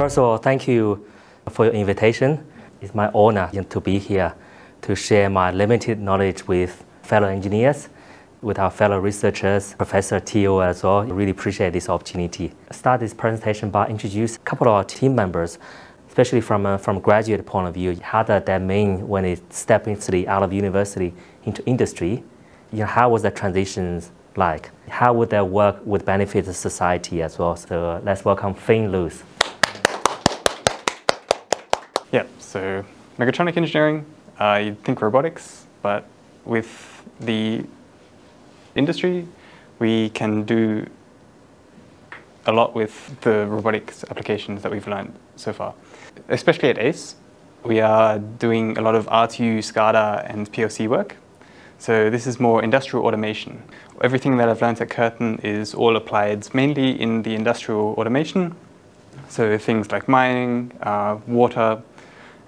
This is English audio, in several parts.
First of all, thank you for your invitation. It's my honor to be here to share my limited knowledge with fellow engineers, with our fellow researchers, Professor Teo as well. I really appreciate this opportunity. I start this presentation by introduce a couple of our team members, especially from a from graduate point of view. How did that mean when they step into the out of university into industry? You know, how was that transitions like? How would that work would benefit the society as well? So let's welcome Finn Luz. Yeah, so mechatronic engineering, uh, you'd think robotics, but with the industry, we can do a lot with the robotics applications that we've learned so far. Especially at ACE, we are doing a lot of RTU, SCADA and PLC work. So this is more industrial automation. Everything that I've learned at Curtin is all applied mainly in the industrial automation. So things like mining, uh, water,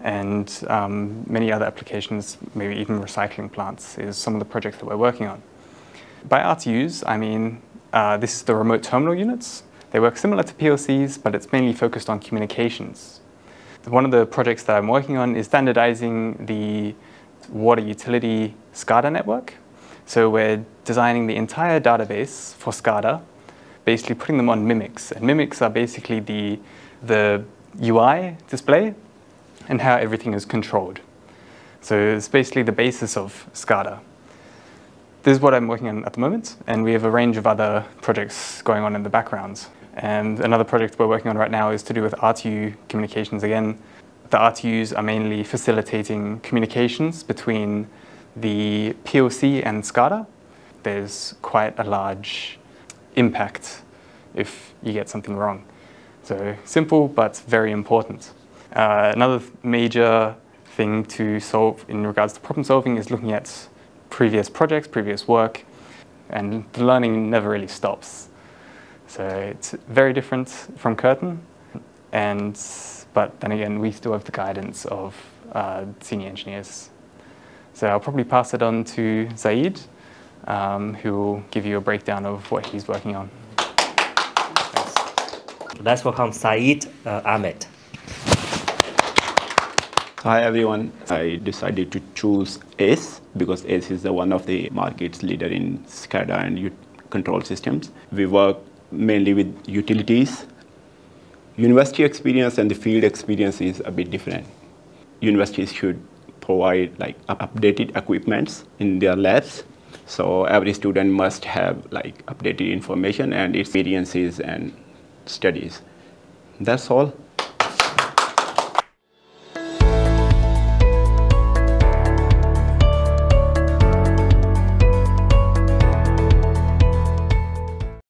and um, many other applications, maybe even recycling plants, is some of the projects that we're working on. By RTUs, I mean uh, this is the remote terminal units. They work similar to PLCs, but it's mainly focused on communications. One of the projects that I'm working on is standardizing the water utility SCADA network. So we're designing the entire database for SCADA, basically putting them on mimics. And mimics are basically the, the UI display and how everything is controlled. So it's basically the basis of SCADA. This is what I'm working on at the moment, and we have a range of other projects going on in the background. And another project we're working on right now is to do with RTU communications again. The RTUs are mainly facilitating communications between the PLC and SCADA. There's quite a large impact if you get something wrong. So simple, but very important. Uh, another major thing to solve in regards to problem solving is looking at previous projects, previous work, and the learning never really stops. So it's very different from Curtin, and but then again, we still have the guidance of uh, senior engineers. So I'll probably pass it on to Zaid, um, who will give you a breakdown of what he's working on. Thanks. Let's welcome Saeed uh, Ahmed. Hi everyone. I decided to choose ACE because ACE is the one of the market's leader in SCADA and control systems. We work mainly with utilities. University experience and the field experience is a bit different. Universities should provide like updated equipments in their labs. So every student must have like updated information and experiences and studies. That's all.